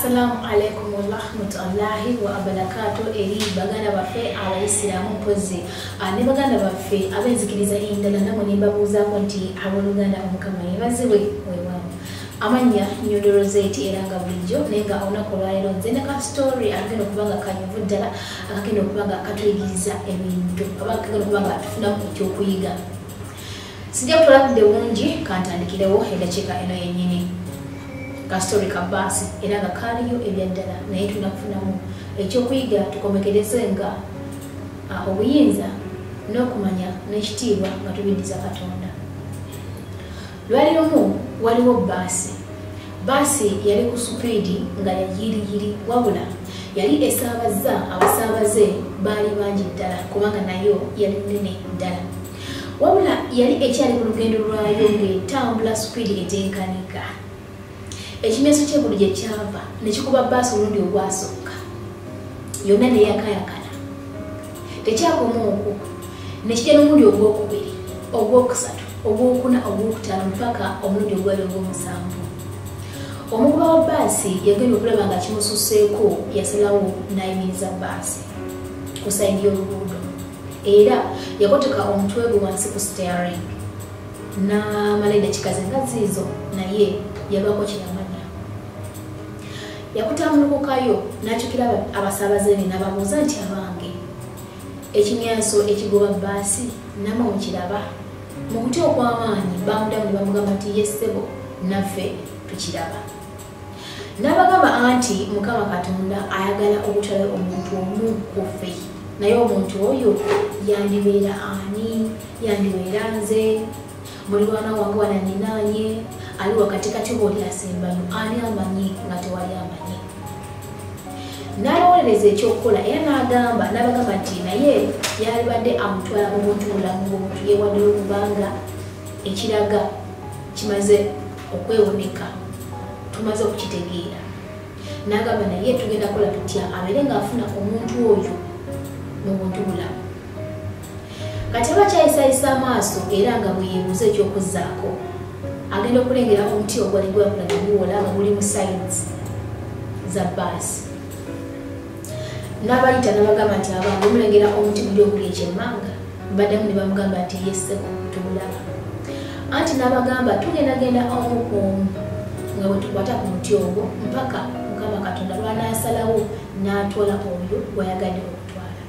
assalamu alaikum warahmatullahi wabarakatu eri baganda baffe abaisiramu mpozi ne baganda baffe abenzikiriza endala namwe nembabuuzaako nti abooluganda omukama yebazibwe wewamu amanya nyondolo zeeti era nga bulijjo naye nga olunaku olwaleero nze ne kastori akagenda okuba nga kanyuvu ddala akagenda okuba nga katuyigiriza ebintu aba kagenda okuba nga tufunamu ekyokuyiga. Sijja kutolakudde bungi kantandikirewo eddakiika eno yennyini kastori kabaasi era nga kaaliyo ebyaddala naye tulina kufunamu ekyokuyiga tukomekereze nga obuyinza n'okumanya n'ekitiibwa nga tubiddiza katonda. Lwali lumu waliwo baasi baasi yali ku supiidi nga yayiriyiri wabula yali esaabaza abasaabaze baali bangi ddala kubanga nayo yali nene ddala. Wabula yali ekyali ku lugendo lwayo ng'etambula supiidi etenkanika ekimyeso kyegulu gye kyava. Nekikuba baasi omulundi ogwasooka yonna neyakayakana tekyakoma okwo nekijja n'omulundi ogwokubiri ogwokusatu ogwokuna ogwokutaano mpaka omulundi ogwali ogwomusanvu. Omukuba wa baasi yagenda okulaba nga kimususeeko yasalawo nayimiriza baasi ku sayidi y'oluguudo. Era yakotoka omutwe gwe wansi ku staring n'amala eddakika ze nga ziizo naye yabako kyeyamanya yakutambulukukayo n'akyukira abasaabaze be n'ababuuza nti abange. Ekimyaso ekigoba baasi namwe mukiraba mu kutya okw'amaanyi bamudamu ne bamugamba nti yesebo naffe tukiraba. N'abagamba anti mukama katonda ayagala okutwala omuntu omu kuffe naye omuntu oyo yandibeera ani? Yandibeera nze? Mulirwana wange wananinaanye? Ali wakatikati booli asembanyo ani amanyi nga tewali n'alowolereza ekyokukola. Era n'agamba n'abagamba nti naye yalibadde amutwala mu buntu bulamu bwomuntu yewadde okubanga ekiraga kimaze okwewoneka tumaze okukitegeera. N'agamba naye tugenda kukola tutya? Abeere ng'afuna omuntu oyo mu buntu bulamu kati aba kyayisayisa amaaso era nga bwe yeebuuza ekyokuzzaako agenda okulengera omuti ogwali gwakulaga guwola nga guli mu sayinsi za baasi n'abayita n'abagamba nti abange omulengera omuti guli oguli ekyemmanga baddamu ne bamugamba nti yeseko tumulaba. Anti n'abagamba tugendagenda omu kuomu nga bwe tukwata ku muti ogwo mpaka mukama katonda lwanaasalawo n'atwala oyo gwayagadde okutwala.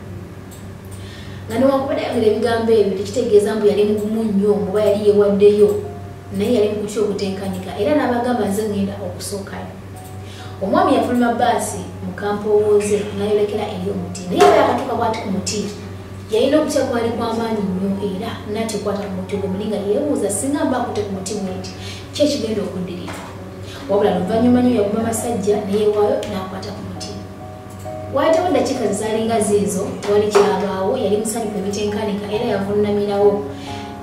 Nga newankubadde yagera ebigambo ebyo tekitegeeza mbu yali mugumu nnyo muba yali yewaddeyo naye yali mukutya okutenkanika era n'abagamba nze ngenda okusookayo. Omwami yafuluma baasi mukampowooze nayolekera eri omuti. Naye aba yakatuuka bwati ku muti yalina okutya kwali kwamaanyi nnyo era natekwata ku muti ogwo muli nga yeebuuza singa mba akute ku muti mweti ki ekigenda okuddirira wabula luvannyuma nnyo yaguma amasajja neyewaayo n'akwata ku muti. Wayitawo eddakiika zizaalinga ziizo wali kyabaawo yali musanyufu ebitenkanika era yavunnamirawo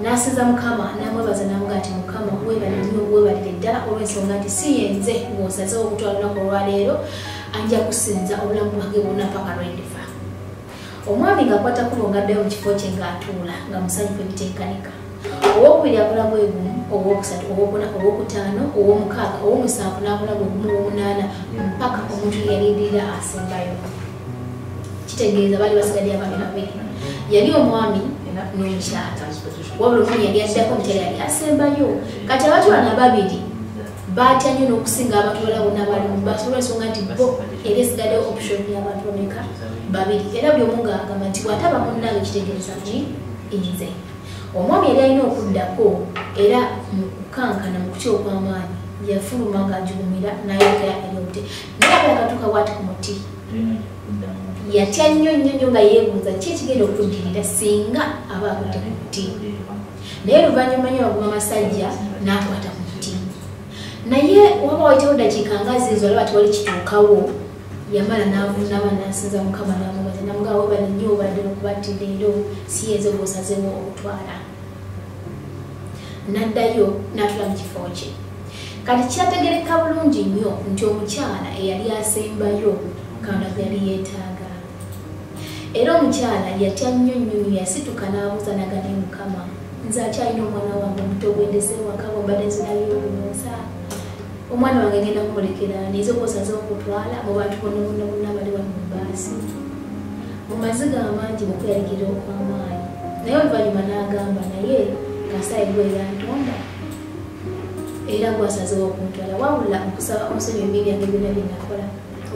n'asinza mukama n'amwebaza namuga nti mukama webale nnyo webalire ddala olw'ensonga nti si yenze ng'osazewo okutwala lunaku olwaleero anja kusinza obulamu bwange bwonna paka lwendifa. Omwami ng'akwata kubo ng'addayo mu kifo kye ng'atuula nga musanyufu ebitenkanika owokubiri akola bwegumu owokusatu owokuna owokutaano owomukaaga owomusanvu n'akola bwegumu owomunaana mpaka omuntu yalidirira asembayo kitegeeza baali basigadde abaami babiri yali omwami n'omukyala. Wabula omwami yali addako omukyala yali asembayo kati abatwalana babiri batya nnyo n'okusinga abantu bala bonna bali mu bbaasi. Olwensonga nti bo era esigaddewo option y'abantu bameka? Babiri. Era buli omu ng'agamba nti bw'ataba munnange kitegeeza ki? Nze. Omwami yali alina okuddako era mu kukankana mu kutya okw'amaanyi yafuluma ng'ajulumira nayogera eri omuti naye aba yakatuuka bwati ku muti? Yatya nnyo nnyo nnyo nga yeebuuza ki ekigenda okuddirira singa aba akutte ku muti. Naye oluvannyuma nnyo baguma amasajja n'akwata naye waba wayitawo ddakiika nga ziizo alaba tiwali kituukawo yamala n'avuunama n'asinza mukama n'amubaza namugaa webale nnyo obadde okuba nti leero si yenze bw'osazeewo okutwala n'addayo n'atula mu kifo kye. Kati kyategereka bulungi nnyo nti omukyala eyali asembayo katonda gwe yali yeetaaga. Era omukyala yatya nnyo nnyo yasituka n'abuuza nagane mukama nze akyalina omwana wange omuto gwendese waka bwe mbadde nzirayo olunonsa omwana wange ngenda kumulekera nize okwosaza okutwala mu bantu bonna bonna bonna bali wano mu baasi mu maziga amangi mukweyalirira okw'amaanyi naye oluvannyuma n'agamba naye kasaayi gweyantonda era gwasazewo okuntwala wabula okusaba omusonyi emibiri yange byonna byenakola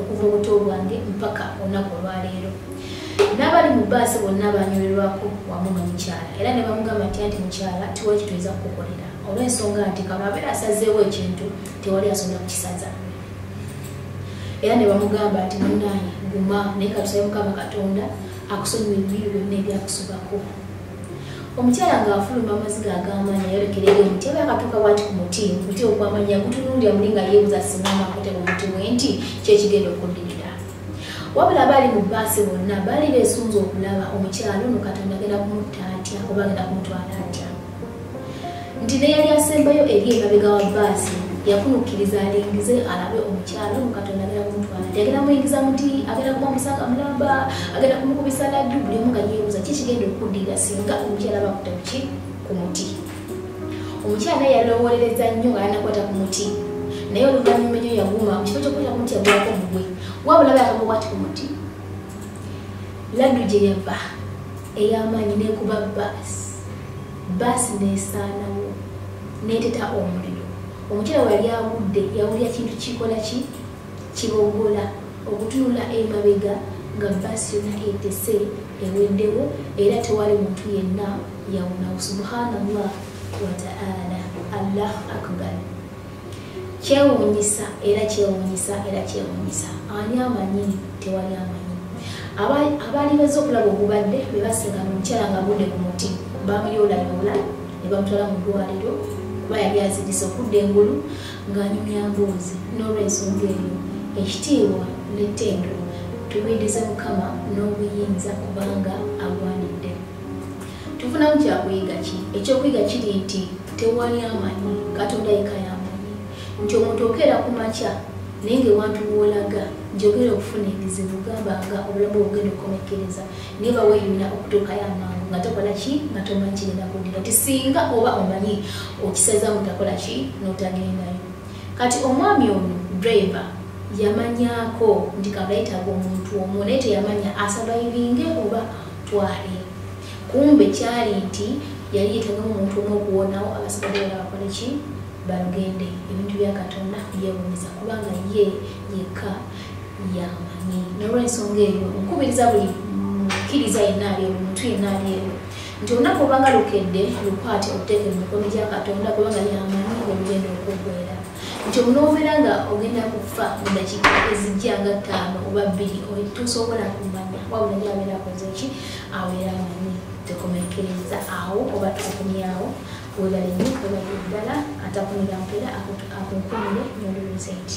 okuva obuto bwange mpaka olunaku olwaleero n'abali mu baasi bonna banywererwako wamu nomukyala era ne bamugamba nti anti mukyala tiwali kituyinza kukukolera olw'ensonga nti kano abeera asazeewo ekintu tewali asobola kukisaza era ne bamugamba nti munaye guma naye katusabe mukama katonda akusonyiwa ebibiru byonna ebyakusubako. Omukyala ng'afuluma amaziga ag'amaanyi ayolekera eri omuti aba akatuuka bwati ku muti muti ogw'amaanyi agutunuulira muli nga yeebuza singa amakoteba omuti we nti kyekigenda okuddirira wabula baali mu baasi bonna baali beesunza okulaba omukyala ono katonda agenda kumutta atya oba agenda kumutwala atya? Nti neyali asembayo eri emabega wa baasi yakunukkiriza alingize alabe omukyala ono katonda agenda kumutwala ati agenda muyingiza muti agenda kuba musanga mulamba? Agenda kumukubisa laddu? Buli omu nga yeebuza kikigenda okuddirira singa omukyala bakuta kuki ku muti. Omukyala naye yalowolereza nnyo nga yanakwata ku muti. Naye oluvannyuma ennyo yaguma mu kifo kyokwata ku muti yagwako mugwe wabula bayagamba kwati ku muti laddu gye yava ey'amaanyi nekuba baasi baasi nesaanawo neteta omuliro. Omukyala we yali agudde yawulira kintu kikola ki? Kibogola okutunula emabega nga baasi yonna etese eweddewo era tewali muntu yenna yawunawo. Subhanallah wataala allahu akbar. Kyewuunyisa era kyewuunyisa era kyewuunyisa ani amanyi? Tewali amanyi. Abaali bazze okulaba obubadde bebasinga nomukyala nga agudde ku muti. Bamuyoolayoola ne bamutwala mu ddwaliro kuba yali azirise okudda engulu ng'anyumya mboozi n'olwensonga eyo ekitiibwa n'ettendo tubindize mukama n'obuyinza kubanga agwanidde. Tufunamu kyakuyiga ki? Ekyokuyiga kiri nti tewali amanyi katonda yeka yamanyi nti omuntu okeera ku makya naye ngaewantu woolaga njogera okufuna ebizibu gambanga obulamu obugenda okukomekkereza naye baweeyuna okutuukayo amangu nga tokola ki? Nga tomanyi kigenda kuddira ti singa oba omanyi okisazamu takola ki n'otagendayo. Kati omwami ono driver yamanyaako nti kabayitaaga omuntu omu naye teyamanya asabaivinge oba twale kumbe kyali nti yali yeetagamu omuntu omu okuwonawo abasigaddeera bakole ki? Balugende. Ebintu bya katonda byewuunyisa kubanga ye yekka yamanyi nolwensonga eyo nkubiriza buli mukkiriza yenna ali eyo muntu yenna ali eyo nti olunaku obanga lukedde lukwate okuteeka emikono gya katonda kubanga yamanyi olugenda okuggwera nti omunoobeera nga ogenda kufa mu dakiika ezijja nga ttaano oba bbiri tosobola kumanya wabula ly abeera akoze ki? Abeera amanyi. Tekomekereza awo oba tukumyawo webale nnyo webale ddala atakumira mpera akunkumire n'oluluzenti